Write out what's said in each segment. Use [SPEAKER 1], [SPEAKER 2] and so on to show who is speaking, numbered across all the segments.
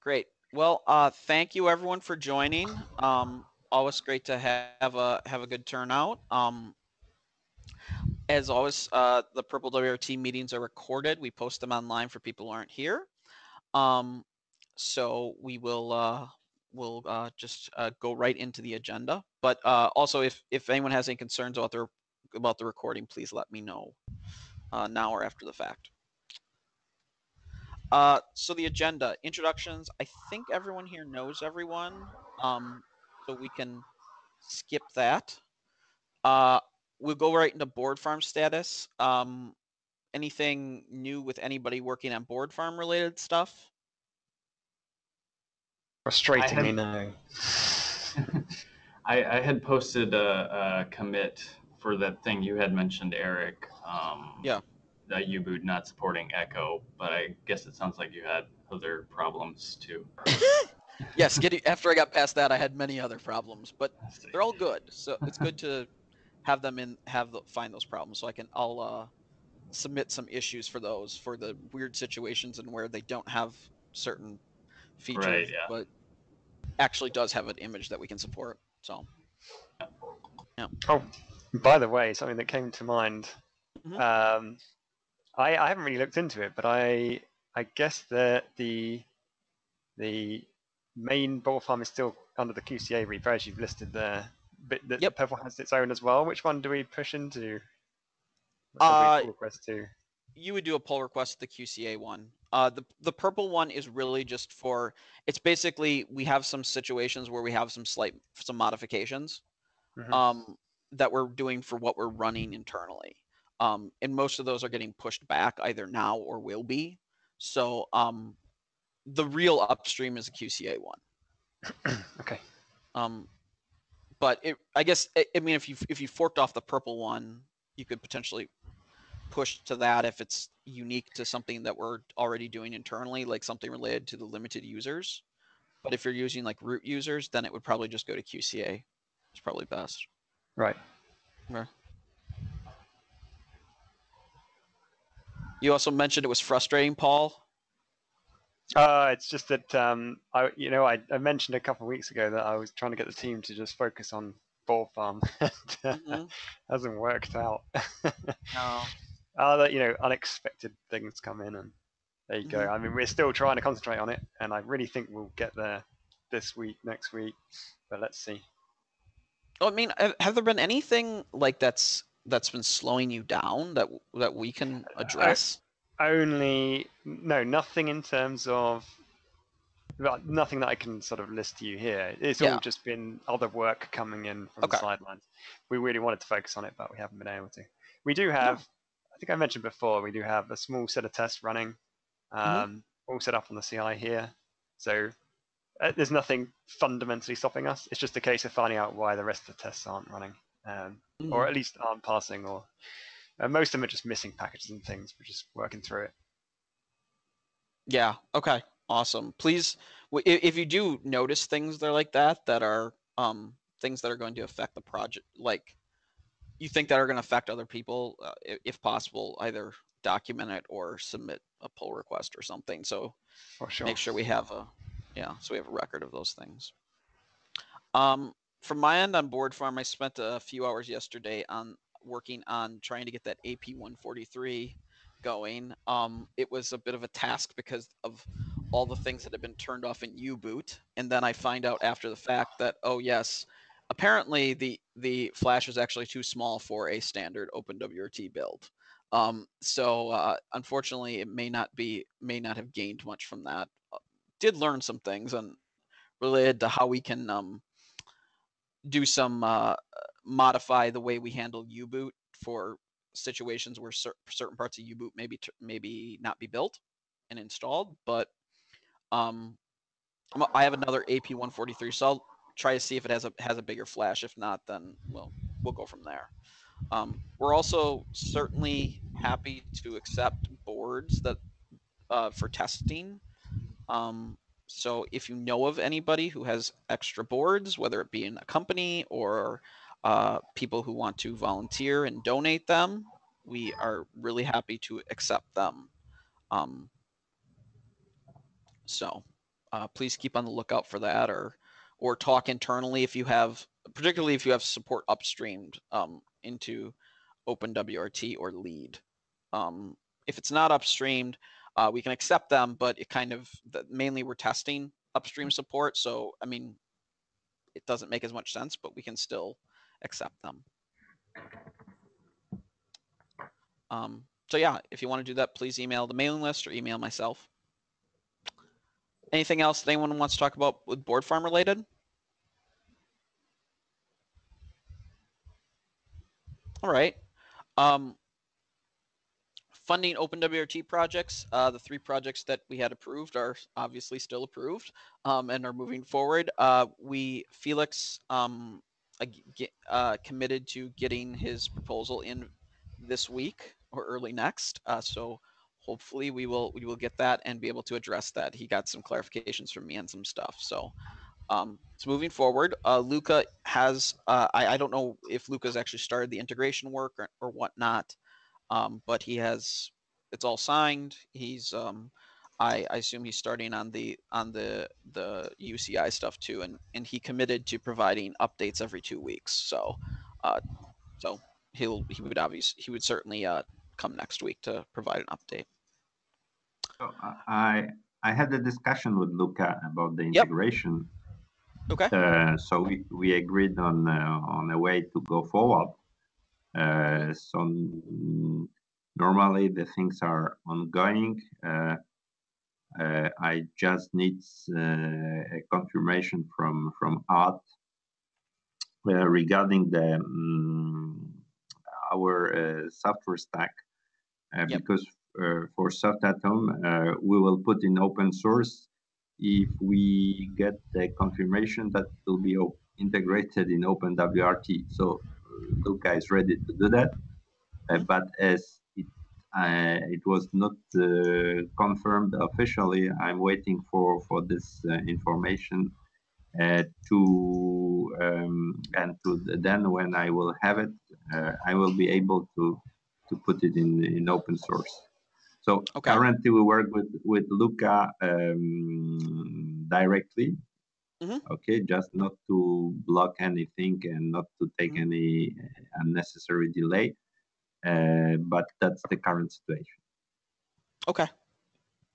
[SPEAKER 1] Great. Well, uh, thank you everyone for joining. Um, always great to have a have a good turnout. Um, as always, uh, the prplwrt meetings are recorded. We post them online for people who aren't here. Um, so we will uh, we'll uh, just uh, go right into the agenda. But uh, also, if if anyone has any concerns about the about the recording, please let me know uh, now or after the fact. Uh, so the agenda introductions. I think everyone here knows everyone, um, so we can skip that. Uh, we'll go right into board farm status. Um, anything new with anybody working on board farm related stuff?
[SPEAKER 2] Frustrating, Frustratingly, no.
[SPEAKER 3] I, I had posted a, a commit for that thing you had mentioned, Eric. Um,
[SPEAKER 1] Yeah.
[SPEAKER 3] That U-boot not supporting Echo, but I guess it sounds like you had other problems too.
[SPEAKER 1] yes, getting after I got past that, I had many other problems, but they're all good. So it's good to have them in have the, find those problems, so I can I'll uh, submit some issues for those for the weird situations and where they don't have certain features,
[SPEAKER 3] Right, yeah.
[SPEAKER 1] but actually does have an image that we can support. So yeah.
[SPEAKER 2] Oh, by the way, something that came to mind.
[SPEAKER 1] Mhm.
[SPEAKER 2] Um, I, I haven't really looked into it, but I I guess that the the main board farm is still under the QCA repo as you've listed there. But the
[SPEAKER 1] Yep.
[SPEAKER 2] prpl has its own as well. Which one do we push into? Which one do we
[SPEAKER 1] Uh,
[SPEAKER 2] pull request to?
[SPEAKER 1] you would do a pull request to the QCA one. Uh, the the prpl one is really just for it's basically we have some situations where we have some slight some modifications
[SPEAKER 2] Mhm.
[SPEAKER 1] um, that we're doing for what we're running internally. Um, and most of those are getting pushed back either now or will be. So um, the real upstream is a QCA one.
[SPEAKER 2] okay.
[SPEAKER 1] Um, but it, I guess, I, I mean, if you if you forked off the prpl one, you could potentially push to that if it's unique to something that we're already doing internally, like something related to the limited users. But if you're using like root users, then it would probably just go to QCA. It's probably best.
[SPEAKER 2] Right.
[SPEAKER 1] You also mentioned it was frustrating, Paul.
[SPEAKER 2] Uh, it's just that um, I, you know, I, I mentioned a couple of weeks ago that I was trying to get the team to just focus on board farm. and, uh,
[SPEAKER 1] Mhm.
[SPEAKER 2] Hasn't worked out.
[SPEAKER 1] No.
[SPEAKER 2] Other, you know, unexpected things come in, and there you go.
[SPEAKER 1] Mhm.
[SPEAKER 2] I mean, we're still trying to concentrate on it, and I really think we'll get there this week, next week, but let's see.
[SPEAKER 1] Oh, I mean, have, have there been anything like that's that's been slowing you down that that we can address?
[SPEAKER 2] Only no, nothing in terms of well, nothing that I can sort of list to you here. It's
[SPEAKER 1] Yeah.
[SPEAKER 2] all just been other work coming in from
[SPEAKER 1] Okay.
[SPEAKER 2] the sidelines. We really wanted to focus on it, but we haven't been able to. We do have, I think I mentioned before, we do have a small set of tests running, um,
[SPEAKER 1] Mhm.
[SPEAKER 2] all set up on the CI here. So uh, there's nothing fundamentally stopping us. It's just a case of finding out why the rest of the tests aren't running, um, or
[SPEAKER 1] Mhm.
[SPEAKER 2] at least aren't passing, or uh, most of them are just missing packages and things. We're just working through it.
[SPEAKER 1] Yeah. Okay. Awesome. Please, if you do notice things that are like that, that are um, things that are going to affect the project, like you think that are going to affect other people, uh, if possible, either document it or submit a pull request or something. So
[SPEAKER 2] For sure.
[SPEAKER 1] make sure we have a, yeah, so we have a record of those things. Um, from my end on board farm, I spent a few hours yesterday on working on trying to get that AP 143 going. Um, it was a bit of a task because of all the things that have been turned off in U-boot, and then I find out after the fact that oh yes, apparently the the flash is actually too small for a standard OpenWRT build. Um, so uh, unfortunately, it may not be may not have gained much from that. Uh, did learn some things and related to how we can um, do some uh, modify the way we handle U-boot for situations where cer- certain parts of U-boot maybe t- maybe not be built and installed. But um, I have another AP 143, so I'll try to see if it has a has a bigger flash. If not, then we'll we'll go from there. Um, we're also certainly happy to accept boards that uh, for testing. Um, so if you know of anybody who has extra boards, whether it be in a company or uh, people who want to volunteer and donate them, we are really happy to accept them. Um, so uh, please keep on the lookout for that or or talk internally if you have particularly if you have support upstreamed um, into OpenWRT or LEDE. Um, if it's not upstreamed, uh, we can accept them, but it kind of mainly we're testing upstream support. So I mean, it doesn't make as much sense, but we can still accept them. Um, so yeah, if you want to do that, please email the mailing list or email myself. Anything else that anyone wants to talk about with board farm related? All right. Um, funding OpenWRT projects. Uh, the three projects that we had approved are obviously still approved um, and are moving forward. Uh, we Felix um, uh, committed to getting his proposal in this week or early next. Uh, so hopefully we will we will get that and be able to address that. He got some clarifications from me and some stuff. So um, so moving forward, uh, Luca has uh, I, I don't know if Luca's actually started the integration work or, or whatnot, um, but he has it's all signed. He's um, I, I assume he's starting on the on the the UCI stuff too, and and he committed to providing updates every two weeks. So, uh, so he'll he would obviously he would certainly uh, come next week to provide an update.
[SPEAKER 4] So I I had a discussion with Luca about the integration.
[SPEAKER 1] Yep. Okay.
[SPEAKER 4] Uh, so we, we agreed on uh, on a way to go forward. Uh, so normally the things are ongoing. Uh, uh, I just need uh, a confirmation from from Art regarding the um, our software stack yep. because uh, for SoftAtHome, uh, we will put in open source if we get the confirmation that it will be integrated in OpenWRT. So Luca is ready to do that. Uh, but as it, uh, it was not uh, confirmed officially, I'm waiting for, for this uh, information to um, and to then when I will have it, I will be able to to put it in in open source. So okay. currently we work with with Luca um, directly. Mm-hmm. Okay, just not to block anything and not to take mm-hmm. any unnecessary delay. Uh, but that's the current situation.
[SPEAKER 1] Okay,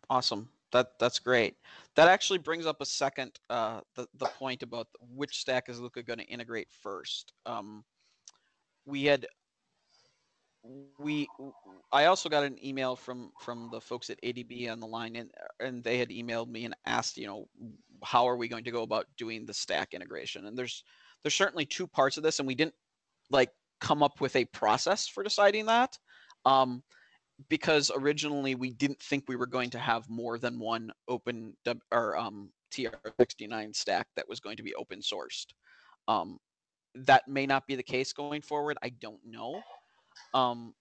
[SPEAKER 1] awesome. That that's great. That actually brings up a second uh, the the point about which stack is Luca going to integrate first. Um, we had we i also got an email from from the folks at adb on the line and and they had emailed me and asked you know how are we going to go about doing the stack integration? And there's there's certainly two parts of this and we didn't like come up with a process for deciding that um because originally we didn't think we were going to have more than one open or um tr69 stack that was going to be open sourced. Um that may not be the case going forward i don't know. Um,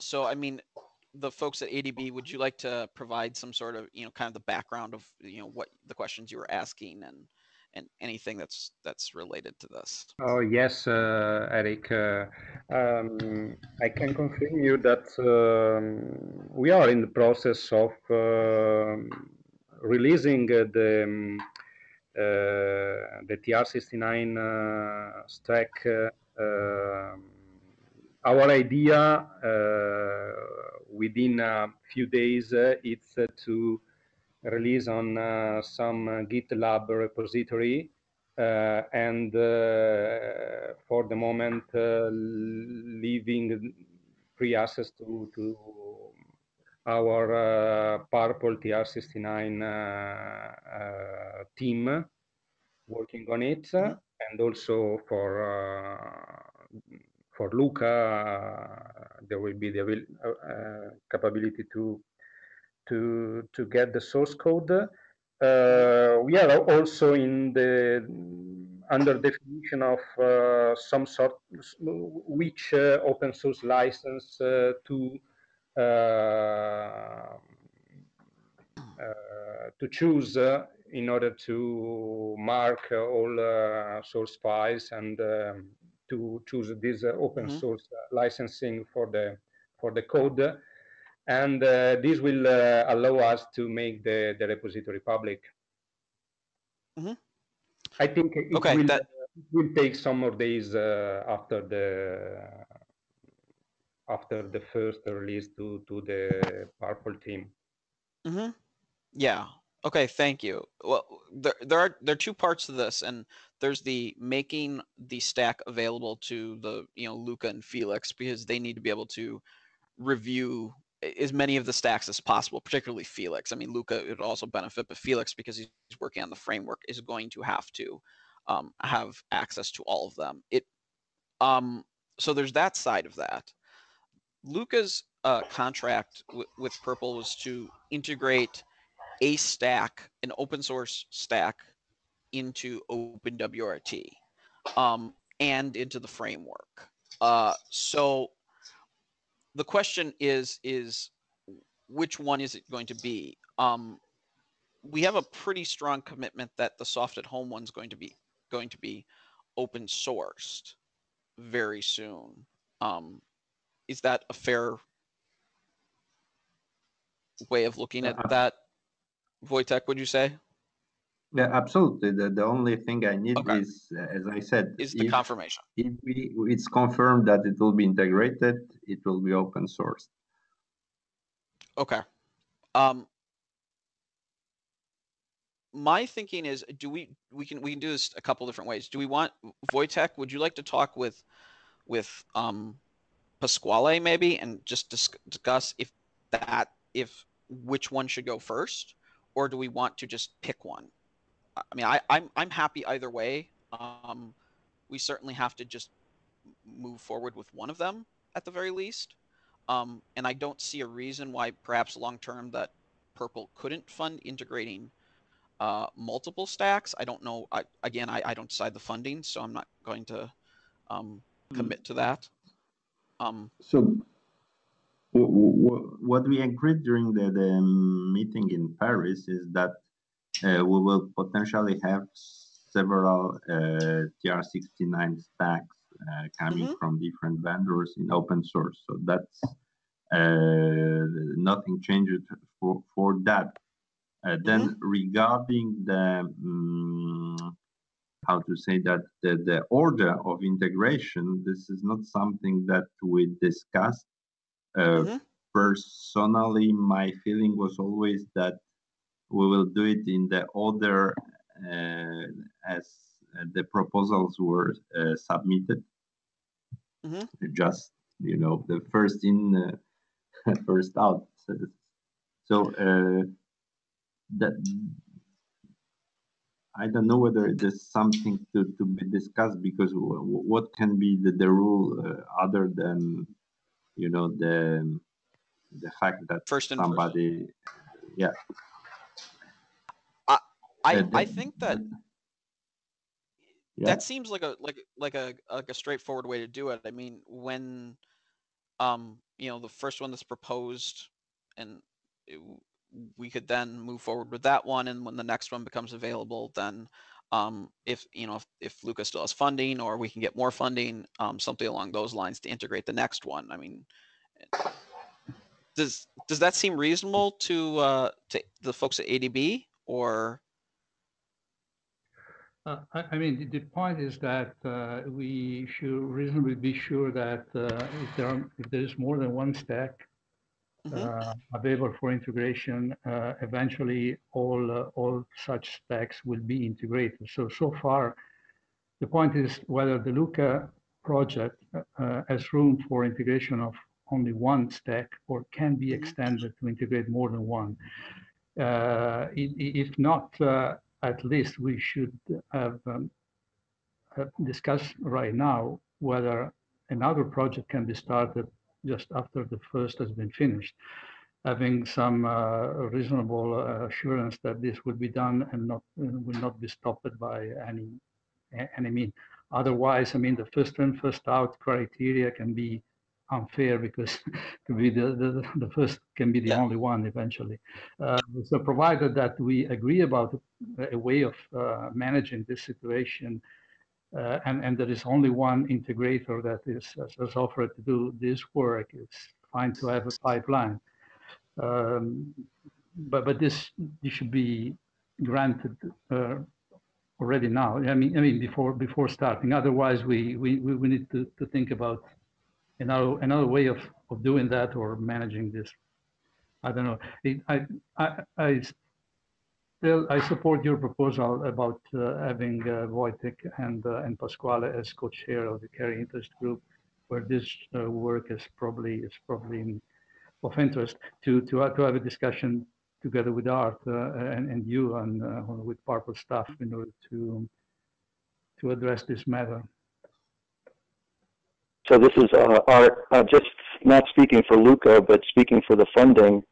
[SPEAKER 1] so, I mean, the folks at ADB, would you like to provide some sort of, you know, kind of the background of, you know, what the questions you were asking and and anything that's that's related to this?
[SPEAKER 5] Oh yes, uh, Eric. Uh, um, I can confirm you that um, we are in the process of uh, releasing the um, uh, the TR69 uh, stack. Uh, um, our idea uh, within a few days uh, it's uh, to release on some GitLab repository uh, and uh, for the moment uh, leaving free access to, to our prpl TR69 team working on it and also for for Luca, uh, there will be the uh, uh, capability to to to get the source code. we are also in the under definition of uh, some sort which uh, open source license uh, to to choose in order to mark all source files and um, to choose this uh, open mm -hmm. source uh, licensing for the for the code. and uh, this will uh, allow us to make the, the repository public.
[SPEAKER 1] Mm -hmm.
[SPEAKER 5] I think it,
[SPEAKER 1] okay,
[SPEAKER 5] will,
[SPEAKER 1] that...
[SPEAKER 5] it will take some more days uh, after the after the first release to to the prpl team.
[SPEAKER 1] Mm -hmm. Yeah. Okay. Thank you. Well, there there are there are two parts to this, and there's the making the stack available to the you know Luca and Felix because they need to be able to review as many of the stacks as possible, particularly Felix. I mean, Luca would also benefit, but Felix, because he's working on the framework, is going to have to um, have access to all of them. It um, so there's that side of that. Luca's uh, contract with prpl was to integrate a stack, an open source stack, into OpenWRT um, and into the framework. Uh, so the question is is which one is it going to be? Um, we have a pretty strong commitment that the SoftAtHome one's going to be going to be open sourced very soon. Um, is that a fair way of looking at uh, that? Wojtek, would you say?
[SPEAKER 4] Yeah, absolutely. The, the only thing I need okay. is, as I said,
[SPEAKER 1] is the
[SPEAKER 4] if,
[SPEAKER 1] confirmation.
[SPEAKER 4] If we, it's confirmed that it will be integrated, it will be open sourced.
[SPEAKER 1] Okay. Um, my thinking is, do we we can we can do this a couple different ways. Do we want Wojtek? Would you like to talk with with um, Pasquale maybe and just discuss if that if which one should go first, or do we want to just pick one? I mean, I, I'm I'm happy either way. Um, we certainly have to just move forward with one of them at the very least. Um, and I don't see a reason why perhaps long term that prpl couldn't fund integrating uh, multiple stacks. I don't know. I, again, I, I don't decide the funding, so I'm not going to um, hmm. commit to that. Um,
[SPEAKER 4] so what we agreed during the, the meeting in Paris is that uh, we will potentially have several uh, TR69 stacks uh, coming mm -hmm. from different vendors in open source. So that's nothing changed for, for that. then mm -hmm. regarding the um, how to say that the, the order of integration this is not something that we discussed uh, mm -hmm. personally my feeling was always that we will do it in the order uh, as the proposals were uh, submitted. Mm -hmm. Just you know, the first in, uh, first out. So that I don't know whether there's something to, to be discussed because what can be the, the rule uh, other than you know the the fact that
[SPEAKER 1] first and
[SPEAKER 4] somebody
[SPEAKER 1] first.
[SPEAKER 4] yeah
[SPEAKER 1] I I think that yeah. that seems like a like like a like a straightforward way to do it. I mean, when um you know the first one that's proposed, and it, we could then move forward with that one, and when the next one becomes available, then um, if you know if, if Lucas still has funding or we can get more funding, um, something along those lines to integrate the next one. I mean, does does that seem reasonable to uh, to the folks at ADB or?
[SPEAKER 6] Uh, I, I, mean, the, the, point is that uh, we should reasonably be sure that uh, if there are, if there is more than one stack mm -hmm. available for integration, uh, eventually all uh, all such stacks will be integrated. So so far, the point is whether the Luca project has room for integration of only one stack or can be mm-hmm. extended to integrate more than one. if not at least we should have um, discussed right now whether another project can be started just after the first has been finished, having some uh, reasonable uh, assurance that this will be done and not will not be stopped by any any mean. Otherwise, I mean, the first in, first out criteria can be unfair because to be the, the, the first can be the yeah. only one eventually. Uh, so provided that we agree about a way of uh, managing this situation uh, and, and there is only one integrator that is has offered to do this work, it's fine to have a pipeline. Um, but but this this should be granted uh, already now. I mean I mean before before starting. Otherwise, we we, we need to, to think about another another way of, of doing that or managing this. I don't know. It, I I I still I support your proposal about uh, having uh, Wojtek and uh, and Pasquale as co-chair of the carrier interest group, where this uh, work is probably is probably in, of interest to to to have a discussion together with Art uh, and, and you and uh, with prpl staff in order to to address this matter.
[SPEAKER 7] So this is uh, Art, uh, just not speaking for Luca, but speaking for the funding.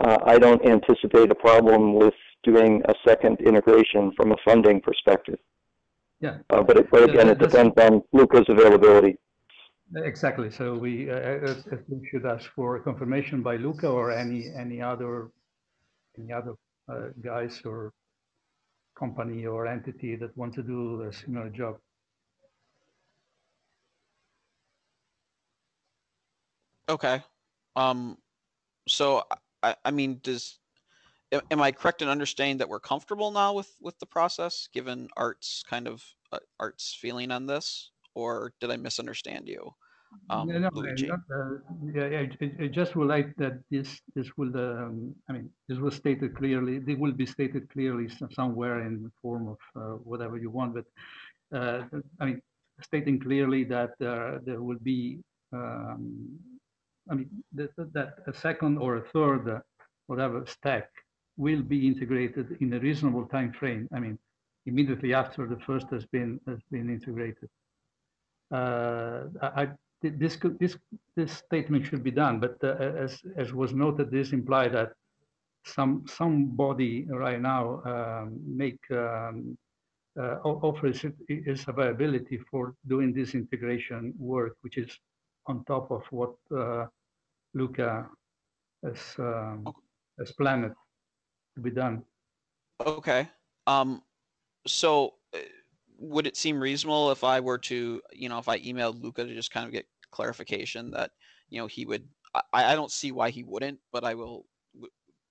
[SPEAKER 7] Uh, I don't anticipate a problem with doing a second integration from a funding perspective.
[SPEAKER 6] Yeah.
[SPEAKER 7] Uh, but, it, but again, it depends on Luca's availability.
[SPEAKER 6] Exactly. So we, uh, we should ask for confirmation by Luca or any any other any other uh, guys or company or entity that want to do a similar job.
[SPEAKER 1] Okay. Um, so I, I mean, does am I correct in understanding that we're comfortable now with with the process, given Art's kind of uh, Art's feeling on this, or did I misunderstand you?
[SPEAKER 6] Um, no, no, not, uh, yeah, I, just would like that this this will um, I mean this was stated clearly. They will be stated clearly somewhere in the form of uh, whatever you want, but uh, I mean stating clearly that uh, there will be um, I mean that, that a second or a third uh, whatever stack will be integrated in a reasonable time frame. I mean immediately after the first has been has been integrated. Uh, I, this could, this this statement should be done, but uh, as as was noted, this imply that some somebody right now um, make um, uh, offers its availability for doing this integration work, which is on top of what uh, Luca has um, has planned to be done.
[SPEAKER 1] Okay. Um. So uh, would it seem reasonable if I were to, you know, if I emailed Luca to just kind of get clarification that, you know, he would, I, I don't see why he wouldn't, but I will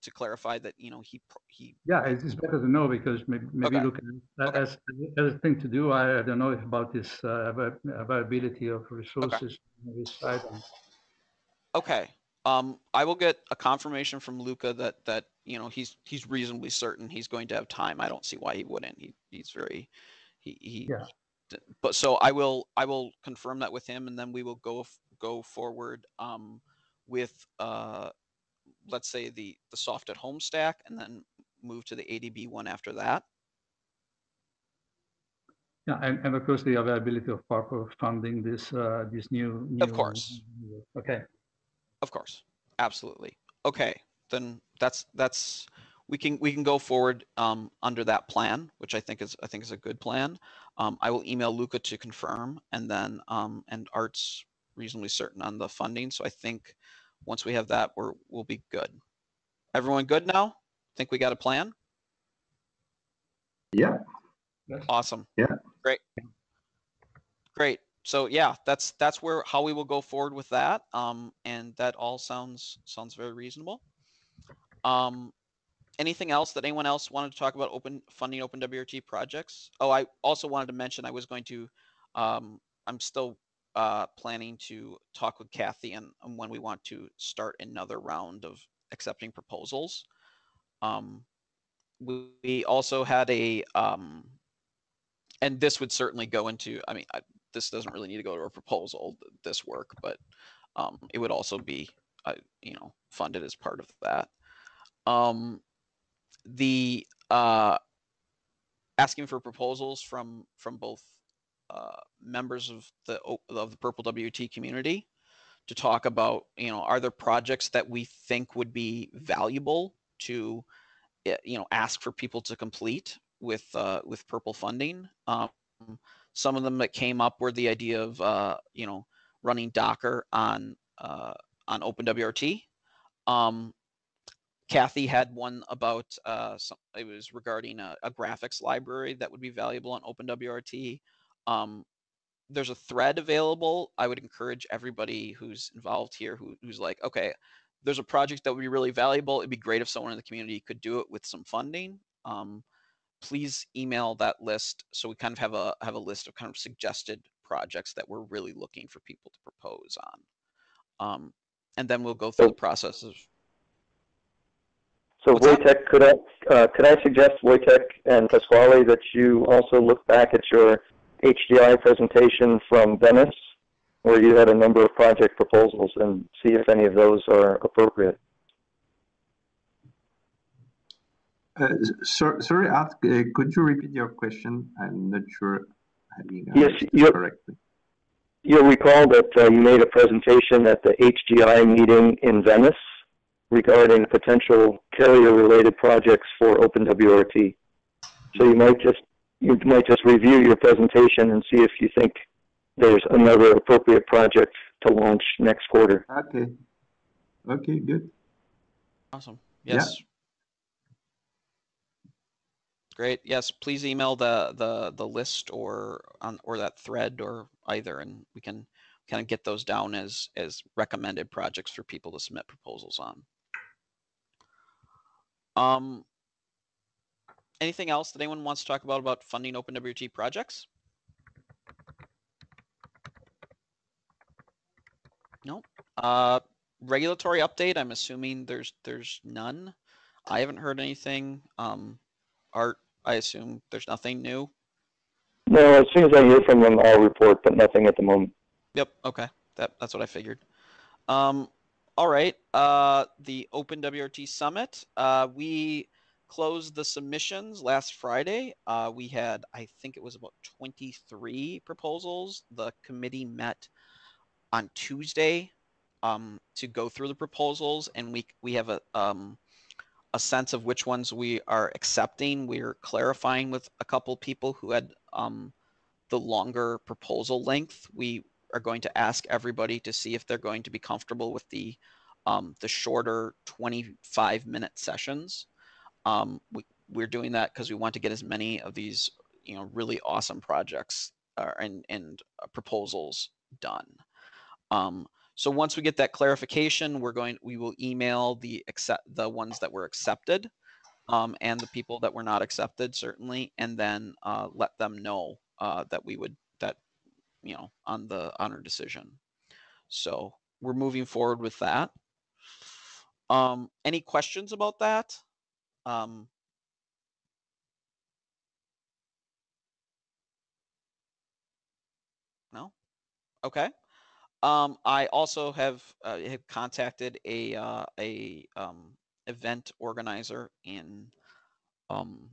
[SPEAKER 1] to clarify that, you know, he, he.
[SPEAKER 6] Yeah, it's better to know because maybe, maybe okay. at okay. as, as a thing to do. I, I don't know about this uh, availability of resources okay.
[SPEAKER 1] Okay. Um, I will get a confirmation from Luca that that you know he's he's reasonably certain he's going to have time. I don't see why he wouldn't. He he's very he, he
[SPEAKER 6] yeah.
[SPEAKER 1] but so I will I will confirm that with him and then we will go go forward um, with uh, let's say the the SoftAtHome stack and then move to the ADB one after that.
[SPEAKER 6] Yeah, and, and of course the availability of prpl funding this uh, this new, new
[SPEAKER 1] Of course.
[SPEAKER 6] Okay.
[SPEAKER 1] Of course. Absolutely. Okay. Then that's that's we can we can go forward um, under that plan, which I think is I think is a good plan. Um, I will email Luca to confirm, and then um, and Art's reasonably certain on the funding. So I think once we have that, we're we'll be good. Everyone good now? Think we got a plan?
[SPEAKER 4] Yeah.
[SPEAKER 1] Awesome.
[SPEAKER 4] Yeah.
[SPEAKER 1] Great. Great. So yeah, that's that's where how we will go forward with that. Um, and that all sounds sounds very reasonable. Um, anything else that anyone else wanted to talk about open funding open WRT projects? Oh, I also wanted to mention I was going to, um, I'm still uh, planning to talk with Kathy and, and, when we want to start another round of accepting proposals. Um, we, we, also had a, um, and this would certainly go into, I mean, I, this doesn't really need to go to a proposal, this work, but um, it would also be, uh, you know, funded as part of that. Um, the uh, asking for proposals from from both uh, members of the of the prplwrt community to talk about you know are there projects that we think would be valuable to eh, you know ask for people to complete with uh, with prpl funding. Um, some of them that came up were the idea of uh, you know running Docker on uh, on OpenWRT. Um, Kathy had one about uh, some, it was regarding a, a, graphics library that would be valuable on OpenWRT. Um, there's a thread available. I would encourage everybody who's involved here who, who's like, okay, there's a project that would be really valuable, it'd be great if someone in the community could do it with some funding. Um, please email that list so we kind of have a have a list of kind of suggested projects that we're really looking for people to propose on. Um, and then we'll go through the process of.
[SPEAKER 7] So
[SPEAKER 1] What's that?
[SPEAKER 7] Wojtek, could I uh, could I suggest Wojtek and Pasquale that you also look back at your HDI presentation from Venice, where you had a number of project proposals, and see if any of those are appropriate.
[SPEAKER 4] Uh, so, sorry, ask, uh, could you repeat your question? I'm not sure having
[SPEAKER 7] Yes, you-
[SPEAKER 4] correctly.
[SPEAKER 7] You'll recall that uh, you made a presentation at the HDI meeting in Venice regarding potential carrier-related projects for OpenWRT. So you might just you might just review your presentation and see if you think there's another appropriate project to launch next quarter.
[SPEAKER 4] Okay. Okay, good.
[SPEAKER 1] Awesome.
[SPEAKER 4] Yeah.
[SPEAKER 1] Great. Yes, please email the the the list or on or that thread or either, and we can kind of get those down as as recommended projects for people to submit proposals on. Um, anything else that anyone wants to talk about about funding OpenWRT projects? No. Uh, regulatory update. I'm assuming there's there's none. I haven't heard anything. Um, Art, I assume there's nothing new.
[SPEAKER 7] No, as soon as I hear from them, I'll report, but nothing at the moment.
[SPEAKER 1] Yep. Okay. That that's what I figured. Um, all right. Uh, the Open WRT Summit. Uh, we closed the submissions last Friday. Uh, we had, I think it was about 23 proposals. The committee met on Tuesday um, to go through the proposals, and we we have a um, a sense of which ones we are accepting. We're clarifying with a couple people who had um, the longer proposal length. We are going to ask everybody to see if they're going to be comfortable with the um, the shorter 25 minute sessions. Um, we, we're doing that because we want to get as many of these, you know, really awesome projects uh, and and uh, proposals done. Um, so once we get that clarification, we're going, we will email the accept the ones that were accepted um, and the people that were not accepted certainly, and then uh, let them know uh, that we would that you know on the on our decision. So we're moving forward with that. Um, any questions about that? Um, no. Okay. Um, I also have uh, have contacted a uh, a um, event organizer in um,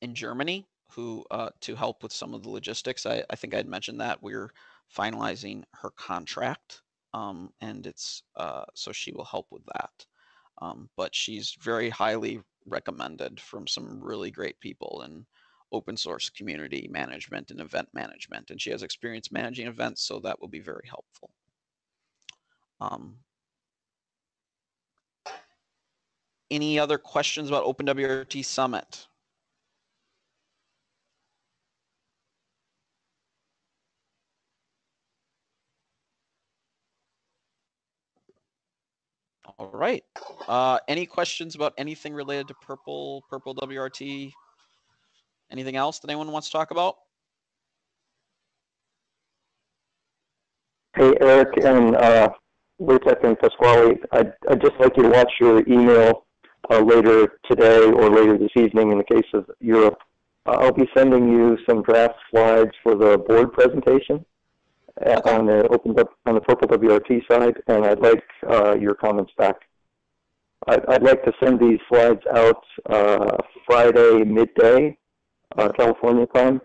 [SPEAKER 1] in Germany who uh, to help with some of the logistics. I, I think I had mentioned that we're finalizing her contract, um, and it's uh, so she will help with that. Um, but she's very highly recommended from some really great people in open source community management and event management, and she has experience managing events, so that will be very helpful. Um, any other questions about OpenWRT Summit? All right. Uh, any questions about anything related to prpl, Purple WRT? Anything else that anyone wants to talk about?
[SPEAKER 7] Hey, Eric and uh, Wojtek and Pasquale, I'd, I'd just like you to watch your email uh, later today or later this evening in the case of Europe. Uh, I'll be sending you some draft slides for the board presentation uh,
[SPEAKER 1] Okay.
[SPEAKER 7] on the open up on the prplwrt side, and I'd like uh, your comments back. I'd, I'd like to send these slides out uh, Friday midday, uh, California time,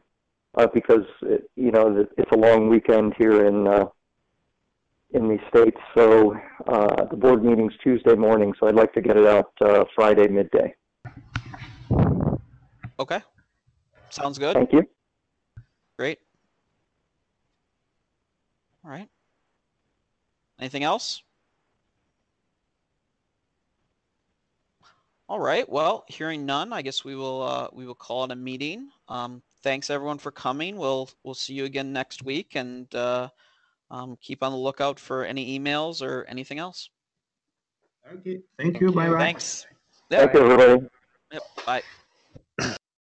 [SPEAKER 7] uh, because it, you know it's a long weekend here in uh, in these states. So uh, the board meeting's Tuesday morning, so I'd like to get it out uh, Friday midday.
[SPEAKER 1] Okay. Sounds good.
[SPEAKER 7] Thank you.
[SPEAKER 1] Great. All right. Anything else? All right. Well, hearing none, I guess we will uh, we will call it a meeting. Um, thanks everyone for coming. We'll we'll see you again next week, and uh, um, keep on the lookout for any emails or anything else.
[SPEAKER 4] Okay, thank you. Bye bye.
[SPEAKER 1] Thanks.
[SPEAKER 7] Thank you, everybody.
[SPEAKER 1] Yep. Bye.